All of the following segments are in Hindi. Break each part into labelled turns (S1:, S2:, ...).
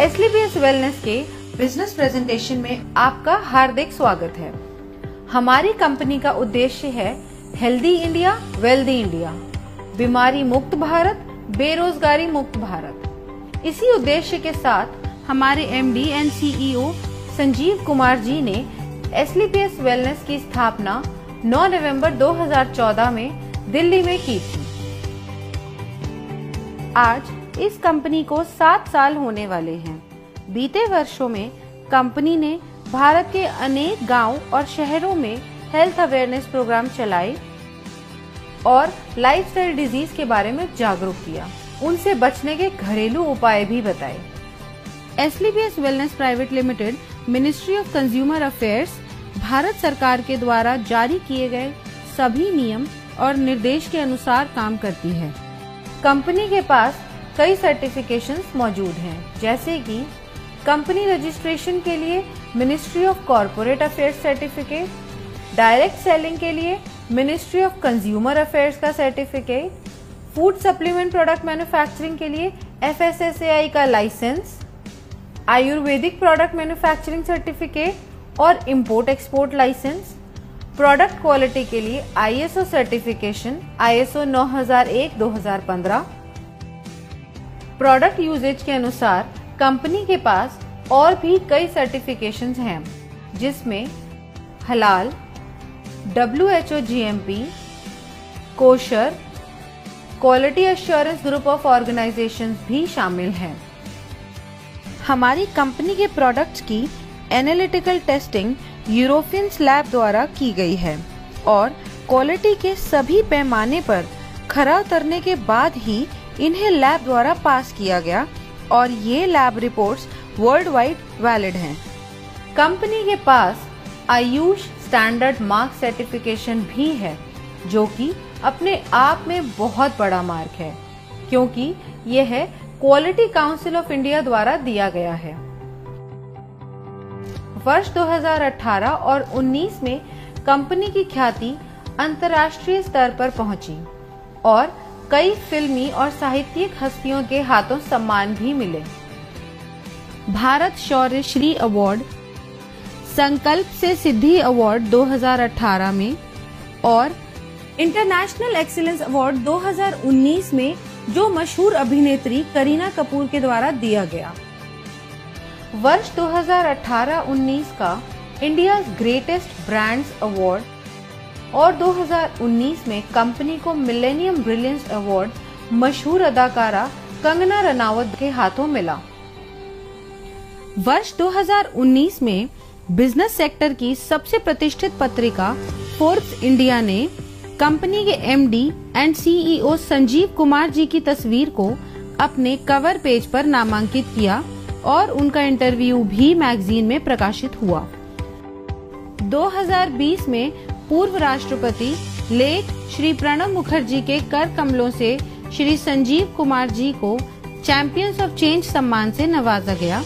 S1: एसलीबीएस वेलनेस के बिज़नेस प्रेजेंटेशन में आपका हार्दिक स्वागत है। हमारी कंपनी का उद्देश्य है हेल्दी इंडिया, वेल्दी इंडिया। बीमारी मुक्त भारत, बेरोजगारी मुक्त भारत। इसी उद्देश्य के साथ हमारे MD and CEO Sanjeev Kumar ji ने एसलीपीएस वेलनेस की स्थापना 9 नवंबर 2014 में दिल्ली में की थी। आज इस कंपनी को सात साल होने वाले हैं। बीते वर्षों में कंपनी ने भारत के अनेक गाँव और शहरों में हेल्थ अवेयरनेस प्रोग्राम चलाए और लाइफस्टाइल डिज़ीज़ के बारे में जागरूक किया। उनसे बचने के घरेलू उपाय भी बताए। SLBS wellness private limited ministry of consumer affairs Bharat सरकार के द्वारा जारी किए गए सभी नियम और निर्देश के अनुसार काम करती है। कंपनी के पास कई सर्टिफिकेशंस मौजूद हैं, जैसे कि कंपनी रजिस्ट्रेशन के लिए ministry of corporate affairs certificate direct selling के लिए मिनिस्ट्री ऑफ़ कंज्यूमर अफेयर्स का certificate food supplement product manufacturing के लिए एफ़ का licence Ayurvedic product manufacturing certificate और import export licence product quality के लिए ISO certification ISO 9001-2015 product usage के अनुसार कंपनी के पास और भी कई सर्टिफिकेशंस हैं, जिसमें हलाल W H O G M P kosher quality assurance group of organisations भी शामिल हैं। हमारी कंपनी के प्रोडक्ट्स की एनालिटिकल टेस्टिंग यूरोपियन लैब द्वारा की गई है और क्वालिटी के सभी पैमाने पर खरा उतरने के बाद ही इन्हें लैब द्वारा पास किया गया और ये lab reports world wide valid हैं। कंपनी के पास आयुष स्टैंडर्ड मार्क सर्टिफिकेशन भी है, जो कि अपने आप में बहुत बड़ा मार्क है, क्योंकि यह क्वालिटी काउंसिल ऑफ़ इंडिया द्वारा दिया गया है वर्ष 2018 और 19 में कंपनी की ख्याति अंतर्राष्ट्रीय स्तर पर पहुँची और कई फिल्मी और साहित्यिक हस्तियों के हाथों सम्मान भी मिले। भारत शौर्य श्री अवार्ड, संकल्प से सिद्धि अवार्ड 2018 में और इंटरनेशनल एक्सीलेंस अवार्ड 2019 में जो मशहूर अभिनेत्री करीना कपूर के द्वारा दिया गया। वर्ष 2018-19 का इंडिया ग्रेटेस्ट ब्रांड्स अवार्ड और 2019 में कंपनी को मिलेनियम ब्रिलियंस अवार्ड मशहूर अदाकारा कंगना रनावत के हाथों मिला। वर्ष 2019 में बिज़नेस सेक्टर की सबसे प्रतिष्ठित पत्रिका फोर्ब्स इंडिया ने कंपनी के MD and CEO Sanjeev Kumar ji की तस्वीर को अपने कवर पेज पर नामांकित किया और उनका इंटरव्यू भी मैगजीन में प्रकाशित हुआ। 2020 में पूर्व राष्ट्रपति लेख श्री प्रणब मुखर्जी के कर कमलों से श्री संजीव कुमार जी को चैंपियंस ऑफ़ चेंज सम्मान से नवाजा गया,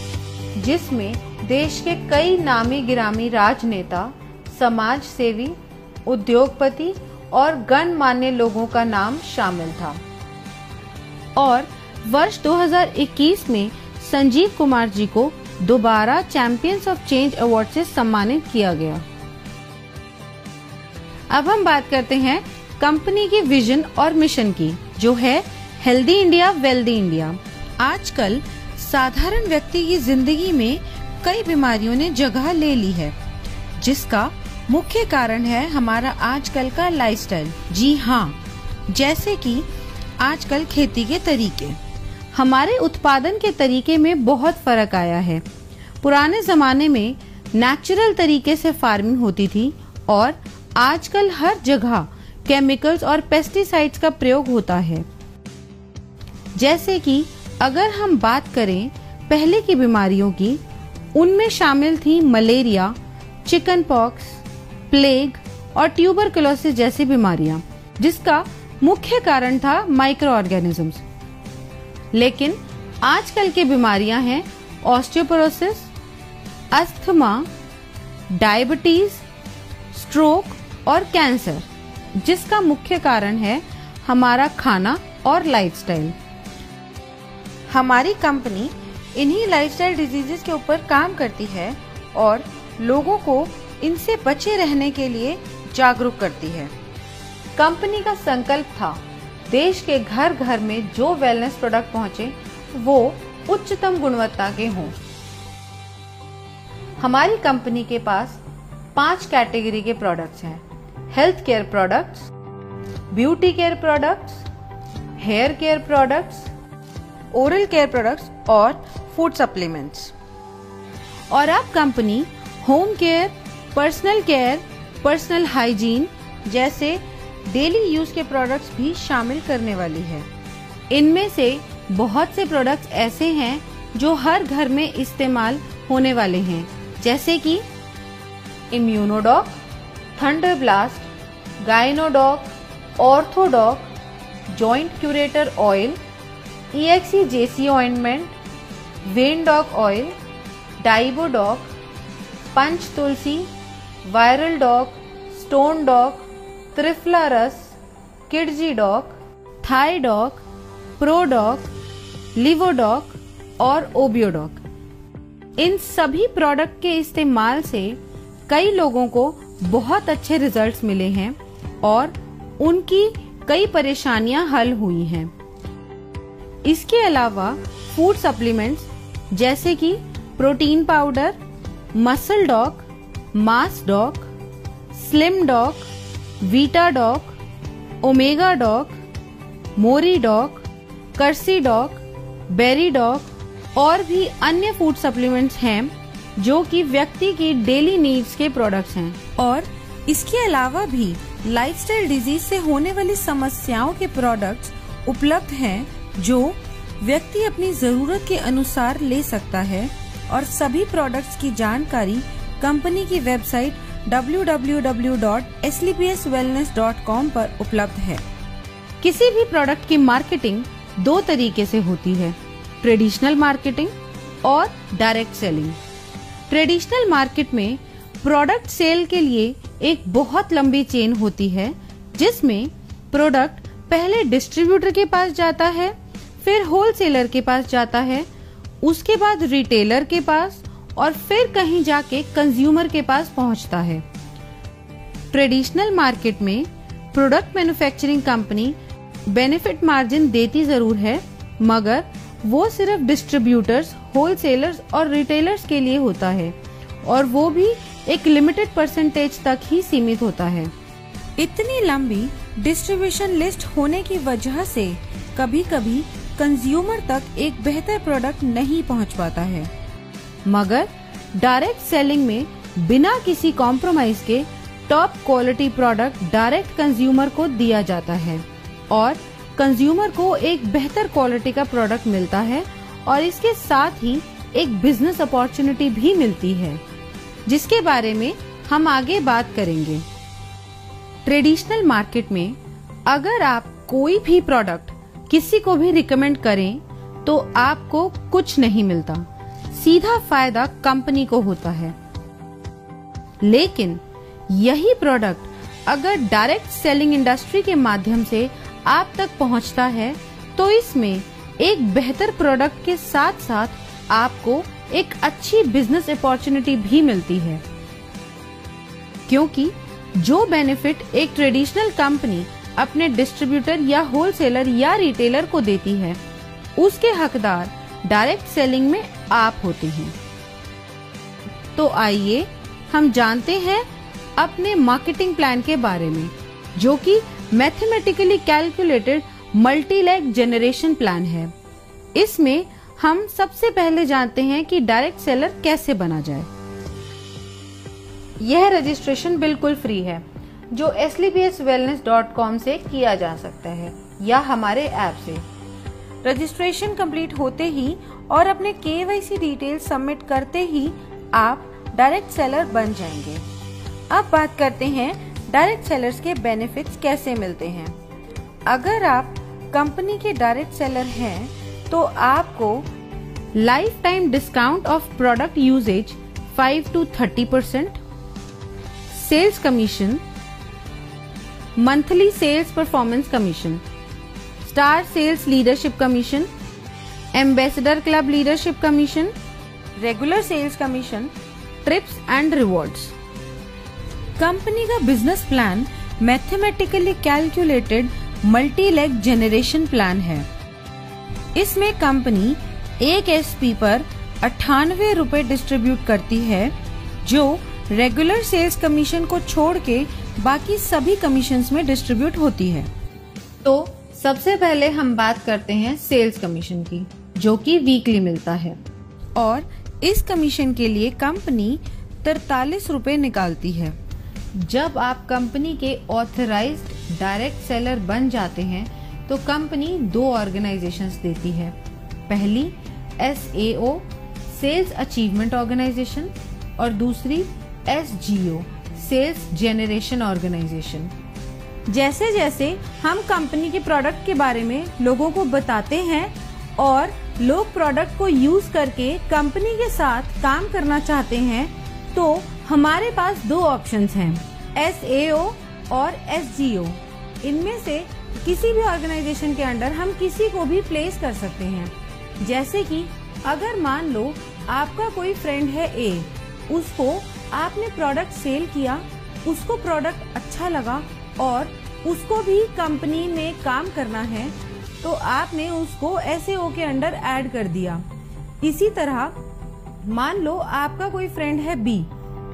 S1: जिसमें देश के कई नामी गिरामी राजनेता, समाज सेवी, उद्योगपति और गणमान्य लोगों का नाम शामिल था। और वर्ष 2021 में संजीव कुमार जी को दोबारा चैंपियंस ऑफ़ चेंज अवार्ड से सम्मानित किया गया। अब हम बात करते हैं कंपनी की विजन और मिशन की, जो है हेल्दी इंडिया, वेल्दी इंडिया। आजकल साधारण व्यक्ति की ज़िंदगी में कई बीमारियों ने जगह ले ली है, जिसका मुख्य कारण है हमारा आजकल का लाइफस्टाइल जी हाँ जैसे कि आजकल खेती के तरीके। हमारे उत्पादन के तरीके में बहुत फ़र्क आया है। पुराने जमाने में नेचुरल तरीके से फ़ार्मिंग होती थी और आजकल हर जगह केमिकल्स और पेस्टिसाइड्स का प्रयोग होता है। जैसे कि अगर हम बात करें पहले की बीमारियों की, उनमें शामिल थी मलेरिया चिकन पॉक्स प्लेग और ट्यूबरकुलोसिस जैसी बीमारियाँ, जिसका मुख्य कारण था माइक्रो ऑर्गेनिजम्स लेकिन आजकल की बीमारियाँ हैं ऑस्टियोपोरोसिस अस्थमा डायबिटीज़ स्ट्रोक और कैंसर, जिसका मुख्य कारण है हमारा खाना और लाइफस्टाइल हमारी कंपनी इन्हीं लाइफस्टाइल डिजीजेस के ऊपर काम करती है और लोगों को इनसे बचे रहने के लिए जागरूक करती है। कंपनी का संकल्प था, देश के घर घर में जो वेलनेस प्रोडक्ट पहुँचे, वो उच्चतम गुणवत्ता के हों। हमारी कंपनी के पास पाँच कैटेगरी के प्रोडक्ट्स हैं। Health care products beauty care products hair care products oral care products और फ़ूड सप्लीमेंट्स और अब company home care personal care personal hygiene जैसे डेली यूज़ के प्रोडक्ट्स भी शामिल करने वाली है। इनमें से बहुत से प्रोडक्ट्स ऐसे हैं जो हर घर में इस्तेमाल होने वाले हैं। जैसे कि Immunodoc thunder blast Gynodoc Orthodoc joint curator oil EXE जेसी ointment Vendoc oil Diabodoc Panch Tulsi viral doc stone doc Triphala रस Kidzy doc Thai doc Prodoc Livodoc और ओबियोडॉक इन सभी प्रोडक्ट के इस्तेमाल से कई लोगों को बहुत अच्छे रिजल्ट्स मिले हैं। और उनकी कई परेशानियाँ हल हुई हैं। इसके अलावा फ़ूड सप्लीमेंट्स जैसे कि protein powder muscle doc mass doc slim doc vita doc omega doc Mori doc Cursi doc berry doc और भी अन्य फ़ूड सप्लीमेंट्स हैं जो कि व्यक्ति की डेली नीड्स के प्रोडक्ट्स हैं। और इसके अलावा भी लाइफस्टाइल डिज़ीज़ से होने वाली समस्याओं के प्रोडक्ट्स उपलब्ध हैं, जो व्यक्ति अपनी ज़रूरत के अनुसार ले सकता है और सभी प्रोडक्ट्स की जानकारी कंपनी की वेबसाइट www.slpswellness.com पर उपलब्ध है। किसी भी प्रोडक्ट की मार्केटिंग दो तरीके से होती है ट्रेडिशनल मार्केटिंग और डायरेक्ट सेलिंग ट्रेडिशनल मार्केट में प्रोडक्ट सेल के लिए एक बहुत लंबी चेन होती है, जिसमें प्रोडक्ट पहले डिस्ट्रीब्यूटर के पास जाता है, फिर होलसेलर के पास जाता है, उसके बाद रिटेलर के पास, और फिर कहीं जाके कंज्यूमर के पास पहुँचता है। ट्रेडिशनल मार्केट में product manufacturing company benefit margin देती ज़रूर है, मगर वो सिर्फ़ डिस्ट्रीब्यूटर्स, होलसेलर्स और रिटेलर्स के लिए होता है, और वो भी एक लिमिटेड परसेंटेज तक ही सीमित होता है। इतनी लंबी डिस्ट्रीब्यूशन लिस्ट होने की वजह से कभी कभी कंज्यूमर तक एक बेहतर प्रोडक्ट नहीं पहुँच पाता है। मगर डायरेक्ट सेलिंग में बिना किसी कॉम्प्रोमाइज के top quality product direct consumer को दिया जाता है और कंज्यूमर को एक बेहतर क्वालिटी का प्रोडक्ट मिलता है और इसके साथ ही एक बिज़नेस अपॉर्चुनिटी भी मिलती है। जिसके बारे में हम आगे बात करेंगे। ट्रेडिशनल मार्केट में अगर आप कोई भी प्रोडक्ट किसी को भी रिकमेंड करें तो आपको कुछ नहीं मिलता। सीधा फ़ायदा कंपनी को होता है। लेकिन यही प्रोडक्ट अगर डायरेक्ट सेलिंग इंडस्ट्री के माध्यम से आप तक पहुँचता है तो इसमें एक बेहतर प्रोडक्ट के साथ साथ आपको एक अच्छी बिज़नेस अपॉर्चुनिटी भी मिलती है। क्योंकि जो बेनिफिट एक ट्रेडिशनल कंपनी अपने डिस्ट्रीब्यूटर या होलसेलर या रिटेलर को देती है, उसके हकदार डायरेक्ट सेलिंग में आप होते हैं। तो आइए हम जानते हैं अपने मार्केटिंग प्लान के बारे में, जो कि mathematically calculated multi leg generation plan है। इसमें हम सबसे पहले जानते हैं कि डायरेक्ट सेलर कैसे बना जाए। यह रजिस्ट्रेशन बिल्कुल फ्री है, जो slbswellness.com से किया जा सकता है, या हमारे ऐप से। रजिस्ट्रेशन कंप्लीट होते ही और अपने के डिटेल सबमिट करते ही आप डायरेक्ट सेलर बन जाएँगे। अब बात करते हैं, डायरेक्ट सेलर्स के बेनिफिट्स कैसे मिलते हैं। अगर आप कंपनी के डायरेक्ट सेलर हैं तो आपको lifetime discount of product usage 5 to 30 percent sales commission monthly sales performance commission star sales leadership commission ambassador club leadership commission regular sales commission trips and rewards company का business plan mathematically calculated multi leg generation plan है। इसमें कंपनी एक एसपी पर अठानवे रूपए डिस्ट्रीब्यूट करती है, जो रेगुलर सेल्स कमीशन को छोड़ के बाकी सभी कमीशन में डिस्ट्रीब्यूट होती है। तो सबसे पहले हम बात करते हैं सेल्स कमीशन की, जो कि वीकली मिलता है। और इस कमीशन के लिए कंपनी तरतालीस रूपए निकालती है। जब आप कंपनी के ऑथराइज्ड डायरेक्ट सेलर बन जाते हैं तो कंपनी दो ऑर्गेनाइजेशन देती है। पहली S A O sales achievement organisation और दूसरी S G O sales generation organisation जैसे जैसे हम कंपनी के प्रोडक्ट के बारे में लोगों को बताते हैं और लोग प्रोडक्ट को यूज़ करके कंपनी के साथ काम करना चाहते हैं तो हमारे पास दो ऑप्शंस हैं एस ए ओ और एस जी ओ इनमें से किसी भी ऑर्गेनाइजेशन के अंडर हम किसी को भी प्लेस कर सकते हैं। जैसे कि, अगर मान लो आपका कोई फ्रेंड है ए उसको आपने प्रोडक्ट सेल किया, उसको प्रोडक्ट अच्छा लगा और उसको भी कंपनी में काम करना है तो आपने उसको एस के अंडर ऐड कर दिया। इसी तरह, मान लो आपका कोई फ्रेंड है बी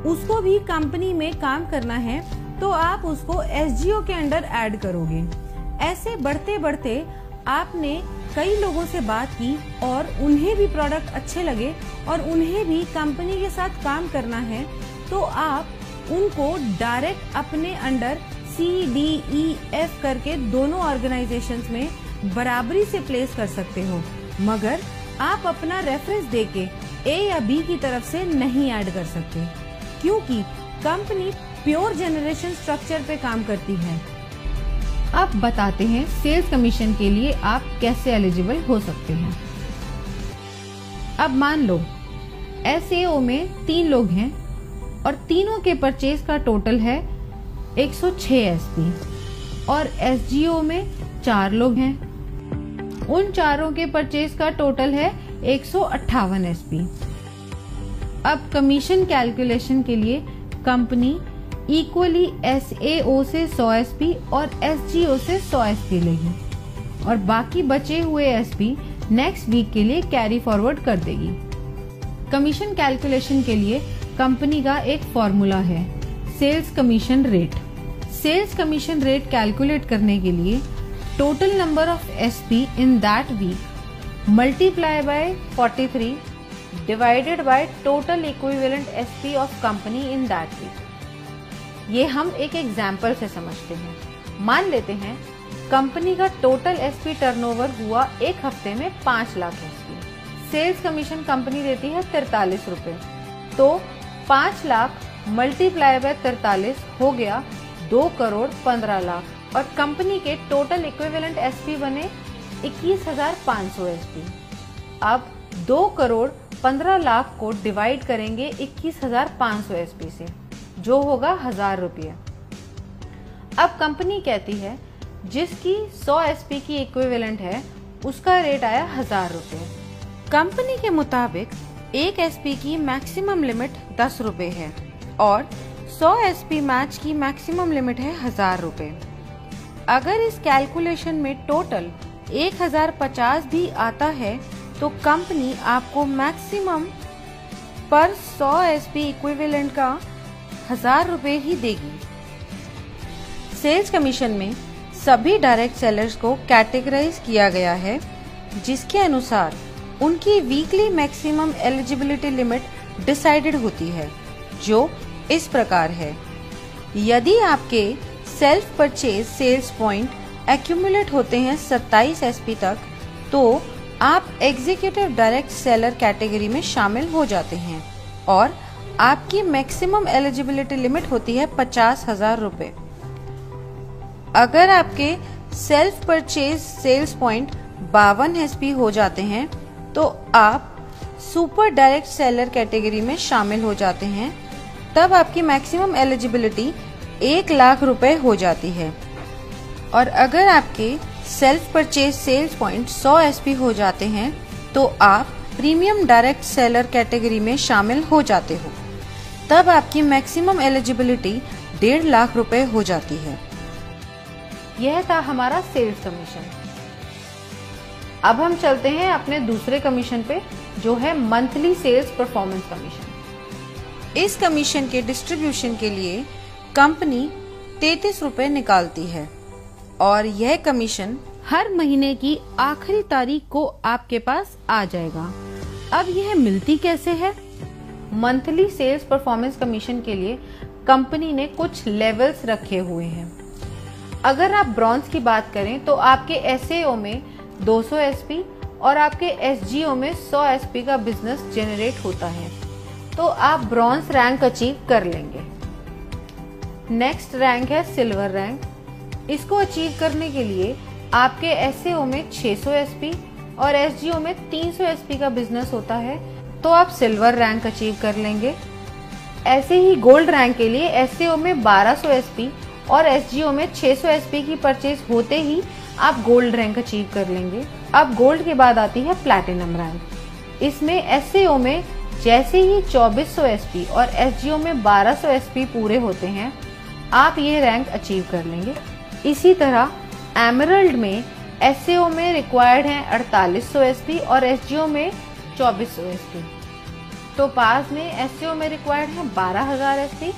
S1: उसको भी कंपनी में काम करना है तो आप उसको एसजीओ के अंडर ऐड करोगे। ऐसे बढ़ते बढ़ते आपने कई लोगों से बात की और उन्हें भी प्रोडक्ट अच्छे लगे और उन्हें भी कंपनी के साथ काम करना है तो आप उनको डायरेक्ट अपने under C D E F करके दोनों ऑर्गेनाइजेशंस में बराबरी से प्लेस कर सकते हो। मगर आप अपना रेफरेंस देके ए या बी की तरफ़ से नहीं ऐड कर सकते, क्योंकि कंपनी प्योर जनरेशन स्ट्रक्चर पे काम करती है। अब बताते हैं सेल्स कमीशन के लिए आप कैसे एलिजिबल हो सकते हैं। अब मान लो एस में तीन लोग हैं और तीनों के परचेज का टोटल है 106 एसपी और एस में चार लोग हैं। उन चारों के परचेज का टोटल है एक सौ अब कमीशन कैलकुलेशन के लिए कंपनी इक्वली एस से 100 एसपी और एसजीओ से 100 एसपी लेगी। और बाकी बचे हुए एसपी नेक्स्ट वीक के लिए कैरी फॉरवर्ड कर देगी। कमीशन कैलकुलेशन के लिए कंपनी का एक फॉर्मूला है sales commission rate sales commission rate calculate करने के लिए total number of SP in that week multiply by 43 divided by total equivalent SP of company in that week ये हम एक एग्ज़ाम्पल से समझते हैं। मान लेते हैं कंपनी का टोटल एसपी टर्नओवर हुआ एक हफ़्ते में पाँच lakh SP sales commission company देती है तिरतालीस रूपए। तो पाँच लाख मल्टीप्लाई बाय तिरतालीस हो गया दो करोड़ पंद्रह लाख। और कंपनी के टोटल इक्विवेलेंट एसपी बने इक्कीस हज़ार पाँच सौ एसपी अब दो करोड़ पंद्रह लाख को डिवाइड करेंगे इक्कीस हज़ार पाँच सौ एसपी से। जो होगा हज़ार रुपये। अब कंपनी कहती है, जिसकी 100 एसपी की इक्विवेलेंट है, उसका रेट आया हज़ार रुपये। कंपनी के मुताबिक, एक एसपी की मैक्सिमम लिमिट दस रुपए है और 100 एसपी मैच की मैक्सिमम लिमिट है हज़ार रुपए अगर इस कैलकुलेशन में टोटल एक हज़ार पचास भी आता है तो कंपनी आपको मैक्सिमम पर 100 एसपी इक्विवेलेंट का हज़ार रुपए ही देगी। सेल्स कमीशन में सभी डायरेक्ट सेलर्स को कैटेगराइज किया गया है, जिसके अनुसार उनकी weekly maximum eligibility limit decided होती है, जो इस प्रकार है। यदि आपके self purchase sales point accumulate होते हैं 27 एसपी तक तो आप एग्जीक्यूटिव डायरेक्ट सेलर कैटेगरी में शामिल हो जाते हैं और आपकी मैक्सिमम एलिजिबिलिटी लिमिट होती है पचास हज़ार रूपए। अगर आपके सेल्फ परचेज सेल्स पॉइंट बावन एस हो जाते हैं तो आप सुपर डायरेक्ट सेलर कैटेगरी में शामिल हो जाते हैं। तब आपकी मैक्सिमम एलिजिबिलिटी एक लाख रुपए हो जाती है। और अगर आपके self purchase sales point 100 SP हो जाते हैं तो आप प्रीमियम डायरेक्ट सेलर कैटेगरी में शामिल हो जाते हो। तब आपकी मैक्सिमम एलिजिबिलिटी डेढ़ लाख रुपए हो जाती है। यह था हमारा सेल्स कमीशन। अब हम चलते हैं अपने दूसरे कमीशन पे, जो है मंथली सेल्स परफॉर्मेंस कमीशन। इस कमीशन के डिस्ट्रीब्यूशन के लिए कंपनी तैतीस रुपए निकालती है और यह कमीशन हर महीने की आखिरी तारीख को आपके पास आ जाएगा। अब यह मिलती कैसे है? मंथली सेल्स परफॉर्मेंस कमीशन के लिए कंपनी ने कुछ लेवल्स रखे हुए हैं। अगर आप ब्रॉन्ज की बात करें तो आपके एस में 200 एसपी और आपके एसजीओ में 100 एसपी का बिज़नेस जेनरेट होता है। तो आप ब्रॉन्ज रैंक अचीव कर लेंगे। नेक्स्ट रैंक है सिल्वर रैंक इसको अचीव करने के लिए आपके एस में 600 एसपी और एसजीओ में 300 एसपी का बिज़नेस होता है तो आप सिल्वर रैंक अचीव कर लेंगे। ऐसे ही गोल्ड रैंक के लिए एस में 1200 एसपी और एसजीओ में 600 एसपी की परचेज होते ही आप गोल्ड रैंक अचीव कर लेंगे। अब गोल्ड के बाद आती है प्लैटिनम रैंक इसमें एस में जैसे ही 2400 एसपी और एसजीओ में 1200 एसपी पूरे होते हैं, आप ये रैंक अचीव कर लेंगे। इसी तरह एमरल्ड में एस में रिक्वायर्ड है अड़तालीस एसपी और एस में चौबीस एसपी तो पास में एस में रिक्वायर्ड है बारह हज़ार एसपी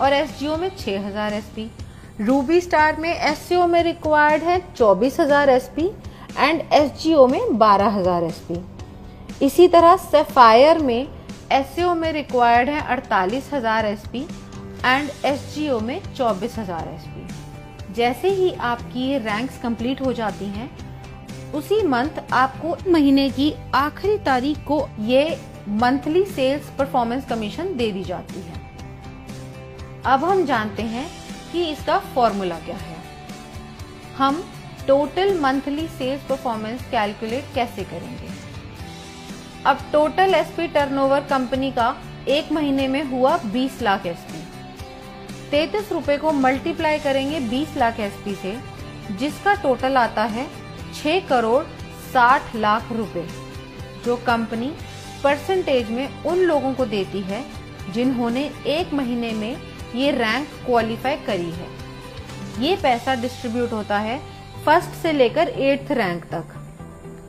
S1: और एस में छह हज़ार एसपी रूबी स्टार में एस में रिक्वायर्ड है चौबीस हज़ार एस एंड एस में बारह हज़ार एस इसी तरह सेफायर में एस में रिक्वायर्ड है अड़तालीस हज़ार एस एंड एस में चौबीस हज़ार एस जैसे ही आपकी रैंक्स कंप्लीट हो जाती हैं, उसी मंथ आपको महीने की आखिरी तारीख को ये मंथली सेल्स परफॉर्मेंस कमीशन दे दी जाती है। अब हम जानते हैं कि इसका फॉर्मूला क्या है। हम total monthly sales performance calculate कैसे करेंगे? अब टोटल एसपी टर्नओवर कंपनी का एक महीने में हुआ 20 लाख एसपी तैतीस रूपए को मल्टीप्लाई करेंगे 20 लाख एसपी से, जिसका टोटल आता है 6 करोड़ 60 लाख रुपए, जो कंपनी परसेंटेज में उन लोगों को देती है जिन्होंने एक महीने में ये रैंक क्वालिफाई करी है। ये पैसा डिस्ट्रीब्यूट होता है फ़र्स्ट से लेकर एट्थ रैंक तक,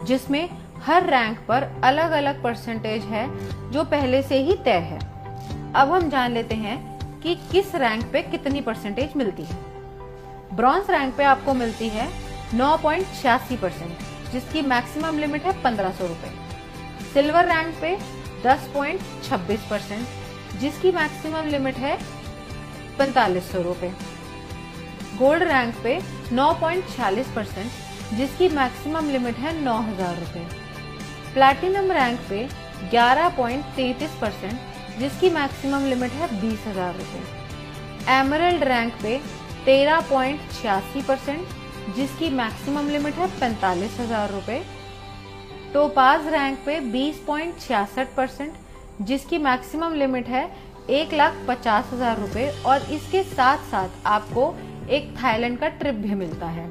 S1: जिसमें हर रैंक पर अलग अलग परसेंटेज है जो पहले से ही तय है। अब हम जान लेते हैं कि किस रैंक पे कितनी परसेंटेज मिलती है। ब्रॉन्ज रैंक पे आपको मिलती है नौ पॉइंट छियासी परसेंट जिसकी मैक्सिमम लिमिट है पंद्रह सौ रूपए। सिल्वर रैंक पे दस पॉइंट छब्बीस परसेंट जिसकी मैक्सिमम लिमिट है पैंतालीस सौ रूपए। गोल्ड रैंक पे 9.46 परसेंट जिसकी मैक्सिमम लिमिट है नौ हज़ार रूपए। प्लैटिनम रैंक पे 11.33 परसेंट जिसकी मैक्सिमम लिमिट है बीस हज़ार रूपए एमरल्ड रैंक पे 13.86 परसेंट, जिसकी मैक्सिमम लिमिट है पैंतालीस हज़ार रूपए टोपाज रैंक पे 20.66 परसेंट, जिसकी मैक्सिमम लिमिट है एक लाख पचास हज़ार रूपए और इसके साथ साथ आपको एक थाईलैंड का ट्रिप भी मिलता है।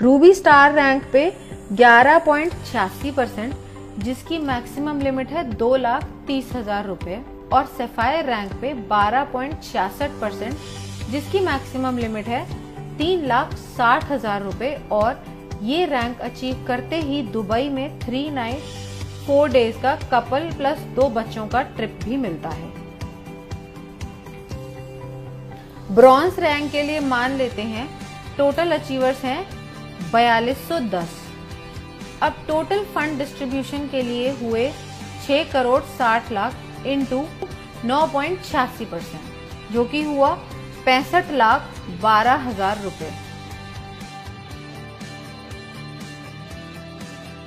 S1: रूबी स्टार रैंक पे ग्यारह पॉइंट छियासी परसेंट जिसकी मैक्सिमम लिमिट है दो लाख तीस हज़ार रूपए और सेफायर रैंक पे बारह पॉइंट छियासठ परसेंट जिसकी मैक्सिमम लिमिट है तीन लाख साठ हज़ार रूपए और ये रैंक अचीव करते ही दुबई में थ्री नाइट फोर डेज़ का कपल प्लस दो बच्चों का ट्रिप भी मिलता है। ब्रॉन्ज रैंक के लिए मान लेते हैं टोटल अचीवर्स हैं 4210 अब टोटल फंड डिस्ट्रीब्यूशन के लिए हुए 6 करोड़ 60 लाख इंटू नौ पॉइंट छियासी परसेंट, जो कि हुआ पैंसठ लाख बारह हज़ार रुपए।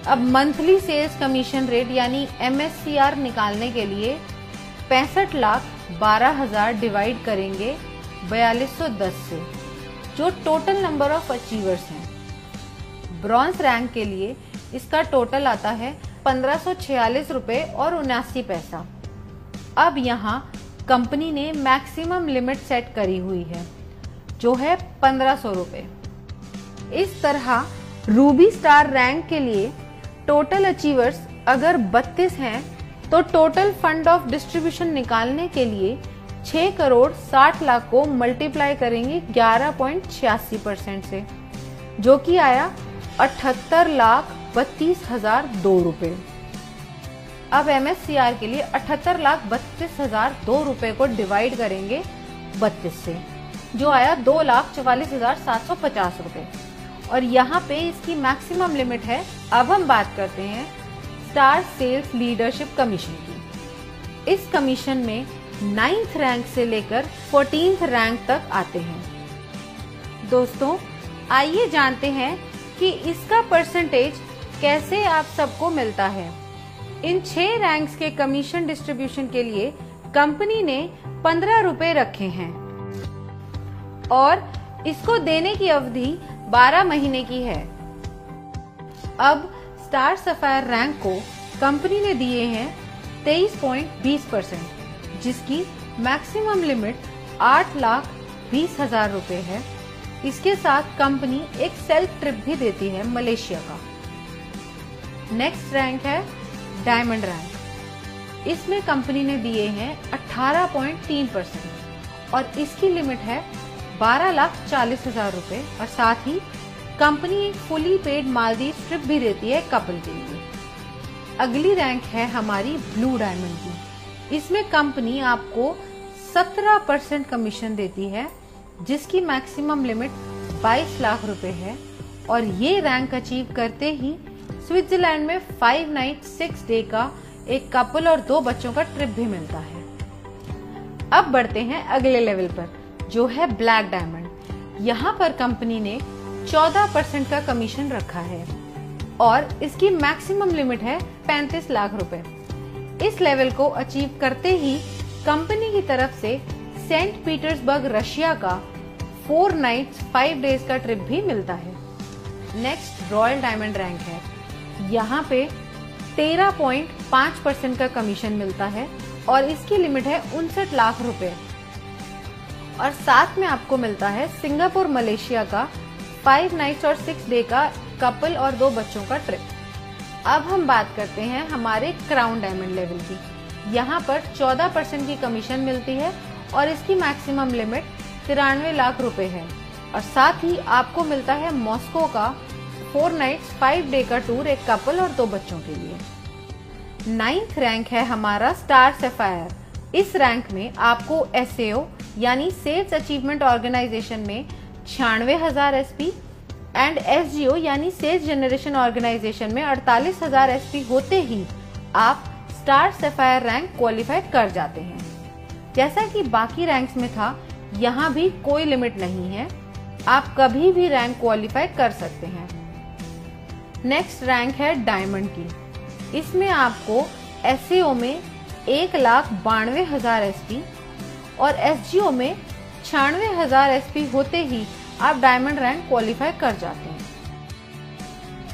S1: अब मंथली सेल्स कमीशन रेट यानी एमएससीआर निकालने के लिए पैंसठ लाख बारह हज़ार डिवाइड करेंगे 4210 से जो टोटल नंबर ऑफ़ अचीवर्स हैं। ब्रॉन्ज रैंक के लिए इसका टोटल आता है पंद्रह सौ और उनासी पैसा। अब यहाँ कंपनी ने मैक्सिमम लिमिट सेट करी हुई है, जो है पंद्रह सौ इस तरह रूबी स्टार रैंक के लिए टोटल अचीवर्स अगर 32 हैं तो टोटल फंड ऑफ़ डिस्ट्रीब्यूशन निकालने के लिए 6 करोड़ 60 लाख को मल्टीप्लाई करेंगे ग्यारह परसेंट से, जो कि आया अठहत्तर लाख बत्तीस हज़ार दो रूपए। अब एमएससीआर के लिए अठहत्तर लाख बत्तीस हज़ार दो रूपए को डिवाइड करेंगे बत्तीस से, जो आया दो लाख चौवालीस हज़ार सात सौ पचास रूपए। और यहाँ पे इसकी मैक्सिमम लिमिट है। अब हम बात करते हैं स्टार सेल्स लीडरशिप कमीशन की। इस कमीशन में नाइन्थ रैंक से लेकर फोर्टीन रैंक तक आते हैं। दोस्तों, आइए जानते हैं कि इसका परसेंटेज कैसे आप सबको मिलता है? इन छह रैंक्स के कमीशन डिस्ट्रीब्यूशन के लिए कंपनी ने पंद्रह रुपए रखे हैं। और इसको देने की अवधि 12 महीने की है। अब स्टार सफायर रैंक को कंपनी ने दिए हैं 23.20 परसेंट जिसकी मैक्सिमम लिमिट आठ लाख बीस हज़ार रूपए है। इसके साथ कंपनी एक सेल्फ ट्रिप भी देती है मलेशिया का। नेक्स्ट रैंक है डायमंड रैंक इसमें कंपनी ने दिए हैं 18.3 परसेंट और इसकी लिमिट है बारह लाख चालीस हज़ार रूपए और साथ ही कंपनी एक फुली पेड मालदीव ट्रिप भी देती है कपल के लिए। अगली रैंक है हमारी ब्लू डायमंड की। इसमें कंपनी आपको 17 परसेंट कमीशन देती है, जिसकी मैक्सिमम लिमिट 22 लाख रुपए है और ये रैंक अचीव करते ही स्विट्जरलैंड में फाइव नाइट, सिक्स डे का एक कपल और दो बच्चों का ट्रिप भी मिलता है। अब बढ़ते हैं अगले लेवल पर, जो है ब्लैक डायमंड यहाँ पर कंपनी ने 14 परसेंट का कमीशन रखा है और इसकी मैक्सिमम लिमिट है 35 लाख रुपए। इस लेवल को अचीव करते ही कंपनी की तरफ़ से सेंट पीटर्सबर्ग रशिया का फोर नाइट्स फाइव डेज़ का ट्रिप भी मिलता है। नेक्स्ट रॉयल डायमंड रैंक है। यहाँ पे 13.5 परसेंट का कमीशन मिलता है और इसकी लिमिट है उनसठ लाख रुपए। और साथ में आपको मिलता है सिंगापुर, मलेशिया का फाइव नाइट्स और सिक्स डे का कपल और दो बच्चों का ट्रिप। अब हम बात करते हैं हमारे क्राउन डायमंड लेवल की। यहाँ पर 14 परसेंट की कमीशन मिलती है और इसकी मैक्सिमम लिमिट तिरानवे लाख रुपए है। और साथ ही आपको मिलता है मॉस्को का फोर नाइट्स फाइव डे का टूर एक कपल और दो बच्चों के लिए। नाइन्थ रैंक है हमारा स्टार सेफायर। इस रैंक में आपको एस यानी सेल्स अचीवमेंट ऑर्गेनाइजेशन में छियानवे हज़ार एसपी एंड एसजीओ यानी सेल्स जनरेशन ऑर्गेनाइजेशन में अड़तालीस हज़ार एसपी होते ही आप स्टार सेफायर रैंक क्वालिफाई कर जाते हैं। जैसा कि बाकी रैंक्स में था, यहाँ भी कोई लिमिट नहीं है। आप कभी भी रैंक क्वालिफाई कर सकते हैं। नेक्स्ट रैंक है डायमंड की। इसमें आपको एस में एक लाख बानवे हज़ार एस और एसजीओ में छियानवे हज़ार एस होते ही आप डायमंड रैंक क्वालिफाई कर जाते हैं।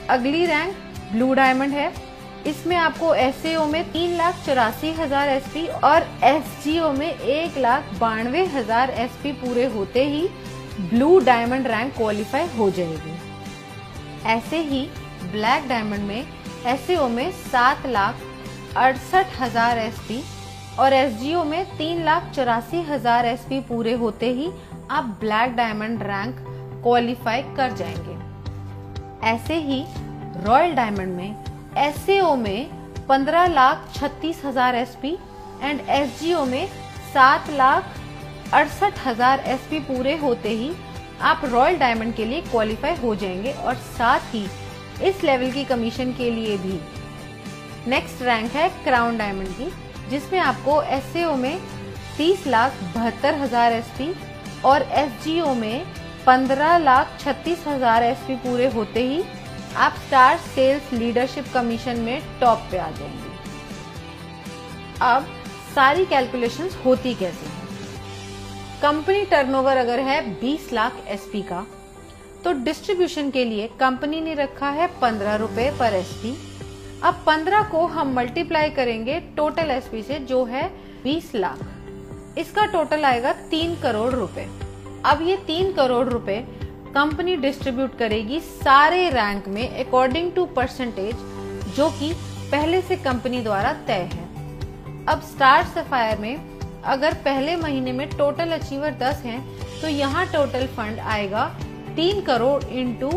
S1: अगली रैंक ब्लू डायमंड है। इसमें आपको एस में तीन लाख चौरासी हज़ार एस और एसजीओ में एक लाख बानवे हज़ार एस पूरे होते ही ब्लू डायमंड रैंक क्वालिफाई हो जाएगी। ऐसे ही ब्लैक डायमंड में एस में सात लाख अड़सठ हज़ार एसपी और एसजीओ में तीन लाख चौरासी हज़ार एसपी पूरे होते ही आप ब्लैक डायमंड रैंक क्वालिफाई कर जाएँगे। ऐसे ही रॉयल डायमंड में एस में पंद्रह लाख छत्तीस हज़ार एसपी एंड एसजीओ में सात लाख अड़सठ हज़ार एसपी पूरे होते ही आप रॉयल डायमंड के लिए क्वालिफाई हो जाएँगे और साथ ही इस लेवल की कमीशन के लिए भी। नेक्स्ट रैंक है क्राउन डायमंड की, जिसमें आपको एस में तीस लाख बहत्तर हज़ार एसपी और एस में पंद्रह लाख छत्तीस हज़ार एस पूरे होते ही आप स्टार सेल्स लीडरशिप कमीशन में टॉप पे आ जाएँगे। अब सारी कैलकुलेशंस होती कैसे? कंपनी टर्नओवर अगर है 20 लाख एसपी का तो डिस्ट्रीब्यूशन के लिए कंपनी ने रखा है पंद्रह रुपए पर एसपी अब पंद्रह को हम मल्टीप्लाई करेंगे टोटल एसपी से, जो है बीस लाख। इसका टोटल आएगा तीन करोड़ रुपए। अब ये तीन करोड़ रुपए कंपनी डिस्ट्रीब्यूट करेगी सारे रैंक में अकॉर्डिंग टू परसेंटेज जो कि पहले से कंपनी द्वारा तय है। अब स्टार सफायर में अगर पहले महीने में टोटल अचीवर 10 हैं तो यहाँ टोटल फंड आएगा तीन करोड़ इंटू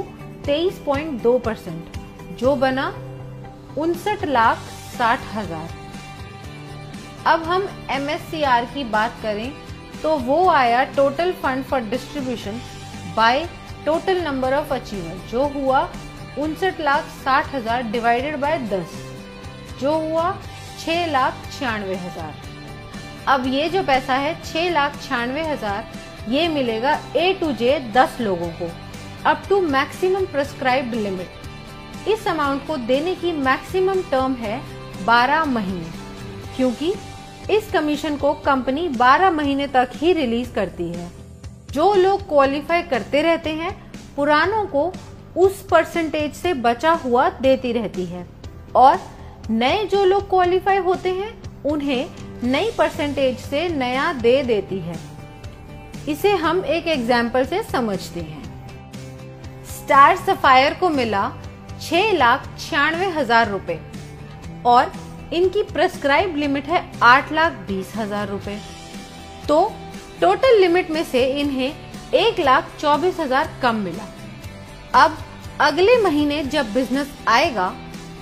S1: तेईस पॉइंट दो परसेंट जो बना उनसठ लाख साठ हज़ार। अब हम एमएससीआर की बात करें तो वो आया total fund for distribution by total number of achiever जो हुआ उनसठ लाख साठ हज़ार डिवाइडेड बाय दस, जो हुआ छह लाख छियानवे हज़ार। अब ये जो पैसा है, छह लाख छियानवे हज़ार ये मिलेगा ए टू जे दस लोगों को up to maximum prescribed limit इस अमाउंट को देने की मैक्सिमम टर्म है 12 महीने, क्योंकि इस कमीशन को कंपनी 12 महीने तक ही रिलीज़ करती है। जो लोग क्वालिफाई करते रहते हैं, पुरानों को उस परसेंटेज से बचा हुआ देती रहती है। और नए जो लोग क्वालिफाई होते हैं, उन्हें नई परसेंटेज से नया दे देती है। इसे हम एक एग्ज़ाम्पल से समझते हैं। स्टार सफायर को मिला छह लाख छियानवे हज़ार रूपए और इनकी प्रेस्क्राइब लिमिट है आठ लाख बीस हज़ार रूपए। तो टोटल लिमिट में से इन्हें एक लाख चौबीस हज़ार कम मिला। अब अगले महीने जब बिज़नेस आएगा,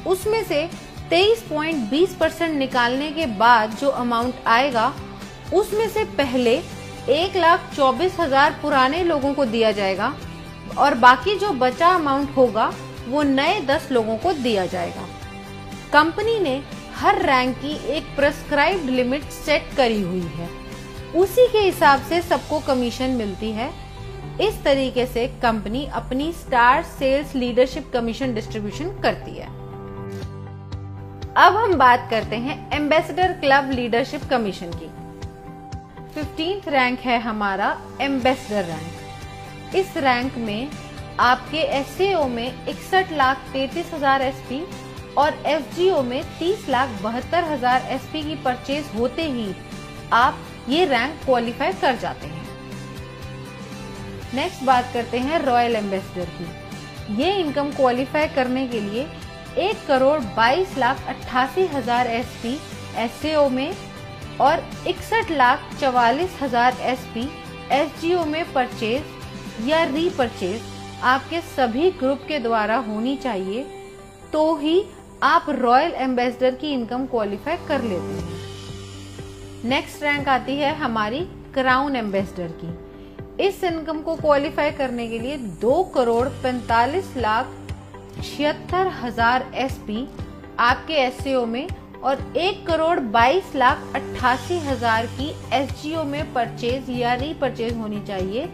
S1: उसमें से 23.20 परसेंट निकालने के बाद जो अमाउंट आएगा, उसमें से पहले एक लाख चौबीस हज़ार पुराने लोगों को दिया जाएगा और बाकी जो बचा अमाउंट होगा, वो नए दस लोगों को दिया जाएगा। कंपनी ने हर रैंक की एक प्रेस्क्राइब्ड लिमिट सेट करी हुई है। उसी के हिसाब से सबको कमीशन मिलती है। इस तरीके से कंपनी अपनी star sales leadership commission distribution करती है। अब हम बात करते हैं एम्बेसडर क्लब लीडरशिप कमीशन की। फिफ्टींथ रैंक है हमारा एम्बेसडर रैंक इस रैंक में आपके एस में इकसठ लाख तैतीस हज़ार एसपी और एफ़ में तीस लाख बहत्तर हज़ार एसपी की परचेज होते ही आप ये रैंक क्वालिफाई कर जाते हैं. नेक्स्ट बात करते हैं रॉयल एम्बेसडर की. ये इनकम क्वालिफाई करने के लिए एक करोड़ बाईस लाख अट्ठासी हज़ार एस पी में और इकसठ लाख चवालीस हज़ार S P S G O में परचेज या रीपरचेज आपके सभी ग्रुप के द्वारा होनी चाहिए तो ही आप रॉयल एम्बेसडर की इनकम क्वालिफाई कर लेते हैं। नेक्स्ट रैंक आती है हमारी क्राउन एम्बेसडर की। इस इनकम को क्वालिफाई करने के लिए दो करोड़ पैंतालीस लाख छिहत्तर हज़ार एस पी आपके एस में और एक करोड़ बाईस लाख अट्ठासी हज़ार की एसजीओ में परचेज या रीपरचेज होनी चाहिए।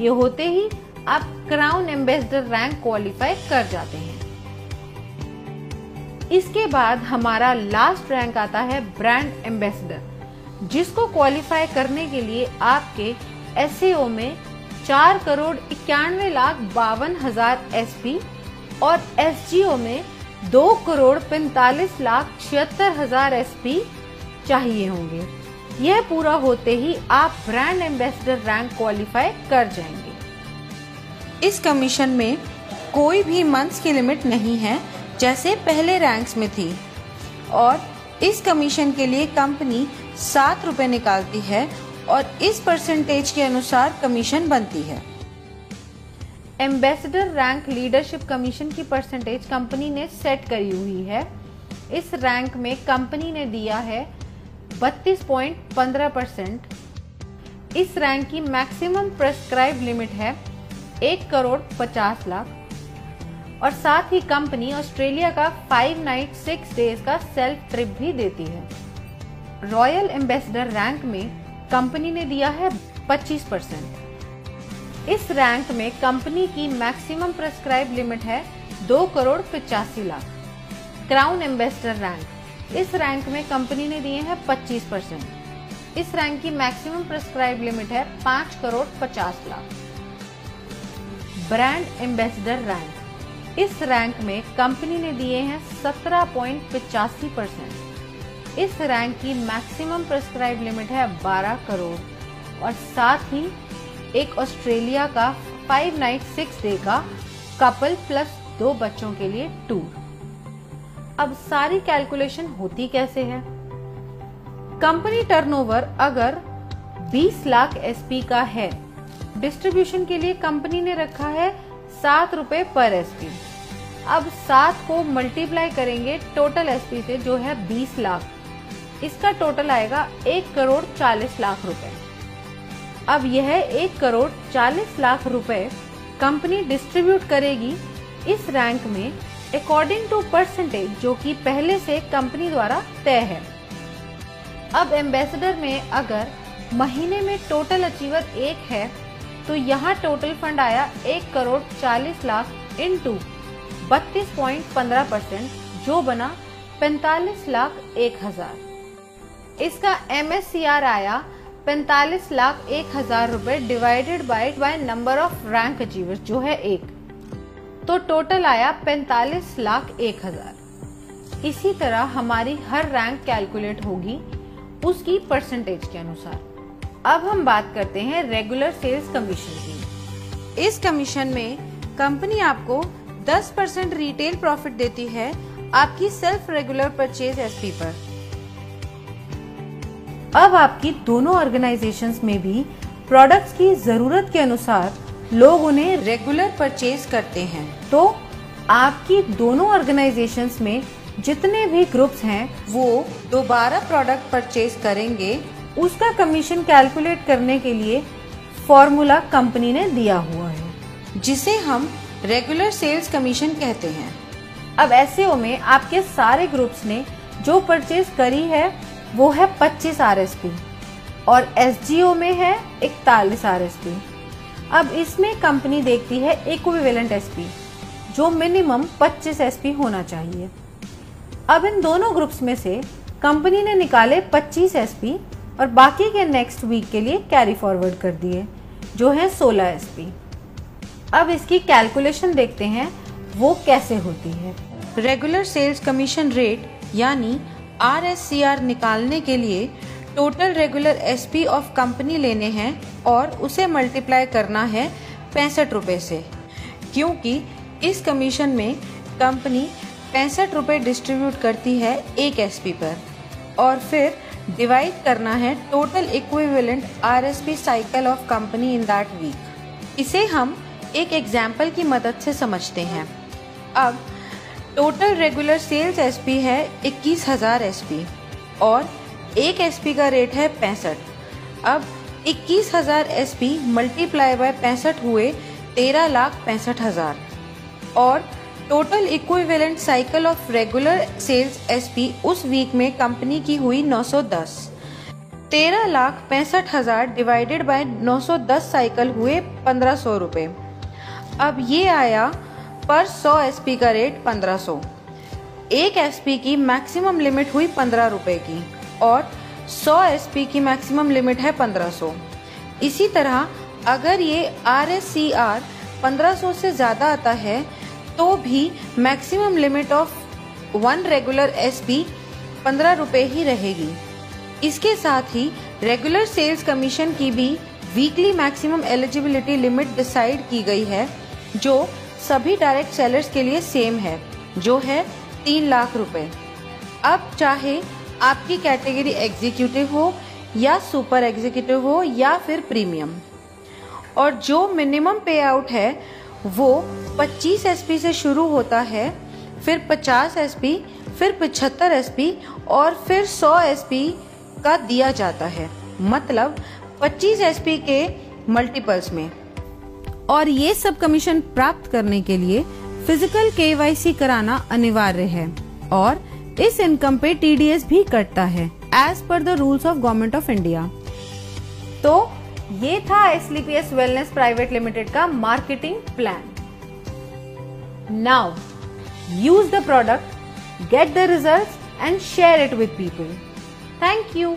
S1: ये होते ही आप क्राउन एम्बेसडर रैंक क्वालिफाई कर जाते हैं। इसके बाद हमारा लास्ट रैंक आता है ब्रांड एम्बेसडर, जिसको क्वालिफाई करने के लिए आपके एस में चार करोड़ इक्यानवे लाख बावन हज़ार एसपी और एसजीओ में दो करोड़ पैंतालीस लाख छिहत्तर हज़ार एसपी चाहिए होंगे। यह पूरा होते ही आप ब्रांड एम्बेसडर रैंक क्वालिफाई कर जाएँगे। इस कमीशन में कोई भी मंथ्स की लिमिट नहीं है, जैसे पहले रैंक्स में थी। और इस कमीशन के लिए कंपनी सात रुपए निकालती है और इस परसेंटेज के अनुसार कमीशन बनती है। एम्बेसडर रैंक लीडरशिप कमीशन की परसेंटेज कंपनी ने सेट करी हुई है। इस रैंक में कंपनी ने दिया है 32.15 परसेंट। इस रैंक की मैक्सिमम प्रेस्क्राइब लिमिट है एक करोड़ पचास लाख। और साथ ही कंपनी ऑस्ट्रेलिया का फाइव नाइट सिक्स डेज़ का सेल्फ ट्रिप भी देती है। रॉयल एम्बेसडर रैंक में कंपनी ने दिया है 25 परसेंट। इस रैंक में कंपनी की मैक्सिमम प्रेस्क्राइब लिमिट है दो करोड़ पिचासी लाख। क्राउन एम्बेसडर रैंक इस रैंक में कंपनी ने दिए हैं 25 परसेंट इस रैंक की मैक्सिमम प्रेस्क्राइब लिमिट है पाँच करोड़ पचास लाख। ब्रांड एम्बेसडर रैंक इस रैंक में कंपनी ने दिए हैं सत्रह पॉइंट पिचासी परसेंट इस रैंक की मैक्सिमम प्रेस्क्राइब लिमिट है बारह करोड़ और साथ ही एक ऑस्ट्रेलिया का फाइव नाइट सिक्स डे का कपल प्लस दो बच्चों के लिए टूर अब सारी कैलकुलेशन होती कैसे है? कंपनी टर्नओवर अगर 20 लाख एसपी का है डिस्ट्रीब्यूशन के लिए कंपनी ने रखा है सात रुपए पर एसपी अब सात को मल्टीप्लाई करेंगे टोटल एसपी से, जो है 20 लाख. इसका टोटल आएगा एक करोड़ चालीस लाख रुपए. अब यह एक करोड़ चालीस लाख रुपए कंपनी डिस्ट्रीब्यूट करेगी इस रैंक में अकॉर्डिंग टू परसेंटेज जो कि पहले से कंपनी द्वारा तय है। अब एम्बेसडर में अगर महीने में टोटल अचीवर एक है तो यहाँ टोटल फंड आया एक करोड़ चालीस लाख इंटू बत्तीस पॉइंट पंद्रह परसेंट, जो बना पैंतालीस लाख एक हज़ार। इसका एमएससीआर आया पैंतालीस लाख एक हज़ार रूपए divided by by number of rank achievers जो है एक। तो टोटल आया पैंतालीस लाख एक हज़ार। इसी तरह हमारी हर रैंक कैलकुलेट होगी उसकी परसेंटेज के अनुसार। अब हम बात करते हैं रेगुलर सेल्स कमीशन की। इस कमीशन में कंपनी आपको 10 परसेंट रिटेल प्रॉफिट देती है आपकी सेल्फ रेगुलर परचेज एसपी पर। अब आपकी दोनों ऑर्गेनाइजेशंस में भी प्रोडक्ट्स की ज़रूरत के अनुसार लोग उन्हें रेगुलर परचेज करते हैं। तो आपकी दोनों ऑर्गेनाइजेशंस में जितने भी ग्रुप्स हैं, वो दोबारा प्रोडक्ट परचेज करेंगे। उसका कमीशन कैलकुलेट करने के लिए फॉर्मूला कंपनी ने दिया हुआ है, जिसे हम रेगुलर सेल्स कमीशन कहते हैं। अब एस में आपके सारे ग्रुप्स ने जो परचेज करी है वो है 25 आर और एसजीओ में है इकतालीस आर अब इसमें कंपनी देखती है इक्विवेलेंट एसपी जो मिनिमम 25 एसपी होना चाहिए। अब इन दोनों ग्रुप्स में से कंपनी ने निकाले 25 एसपी और बाकी के नेक्स्ट वीक के लिए कैरी फॉरवर्ड कर दिए, जो है 16 एसपी अब इसकी कैलकुलेशन देखते हैं वो कैसे होती है। रेगुलर सेल्स कमीशन रेट, यानी आर निकालने के लिए total regular SP of company लेने हैं और उसे मल्टीप्लाई करना है पैंसठ रुपए से। क्योंकि इस कमीशन में कंपनी पैंसठ रुपए डिस्ट्रीब्यूट करती है एक एसपी पर और फिर डिवाइड करना है total equivalent RSP cycle of company in that week. इसे हम एक एग्ज़ाम्पल की मदद से समझते हैं। अब टोटल रेगुलर सेल्स एसपी है इक्कीस हज़ार एस और एक एसपी का रेट है पैंसठ। अब इक्कीस हज़ार एस मल्टीप्लाई बाय पैंसठ हुए तेरह लाख पैंसठ हज़ार। और total equivalent cycle of regular sales SP उस वीक में कंपनी की हुई 910 तेरह लाख पैंसठ हज़ार डिवाइडेड बाय 910 साइकिल हुए पंद्रह सौ रूपए। अब ये आया पर 100 एसपी का रेट 1500 एक एसपी की मैक्सिमम लिमिट हुई पंद्रह रुपए की और 100 एसपी की मैक्सिमम लिमिट है 1500 इसी तरह अगर ये आर एस सी आर पंद्रह से ज़्यादा आता है तो भी maximum limit of one regular S P पंद्रह रुपए ही रहेगी। इसके साथ ही रेगुलर सेल्स कमीशन की भी weekly maximum eligibility limit decide की गई है, जो सभी डायरेक्ट सेलर्स के लिए सेम है, जो है तीन लाख रुपए। अब चाहे आपकी कैटेगरी एग्जीक्यूटिव हो या सुपर एग्जीक्यूटिव हो या फिर प्रीमियम और जो मिनिमम पे आउट है, वो 25 एसपी से शुरू होता है, फिर 50 एसपी फिर 75 एसपी और फिर 100 एसपी का दिया जाता है। मतलब 25 एसपी के मल्टीपल्स में। और ये सब कमीशन प्राप्त करने के लिए फ़िज़िकल केवाईसी कराना अनिवार्य है और इस इनकम पे टीडीएस भी कटता है as per the rules of government of India तो ये था एसलीपीएस वेलनेस प्राइवेट लिमिटेड का marketing plan now use the product get the result and share it with people thank you